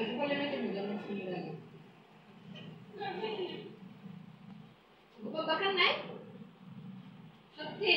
Alkoholnya macam jangan sini lagi. Bapak makan naik? Sate.